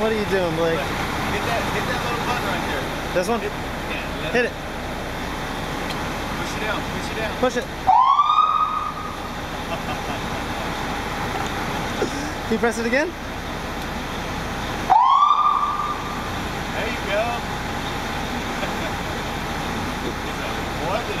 What are you doing, Blake? Hit that, hit that little button right there. This one? Hit, yeah, hit it. Push it down, push it down. Push it. Can you press it again? There you go. what did I?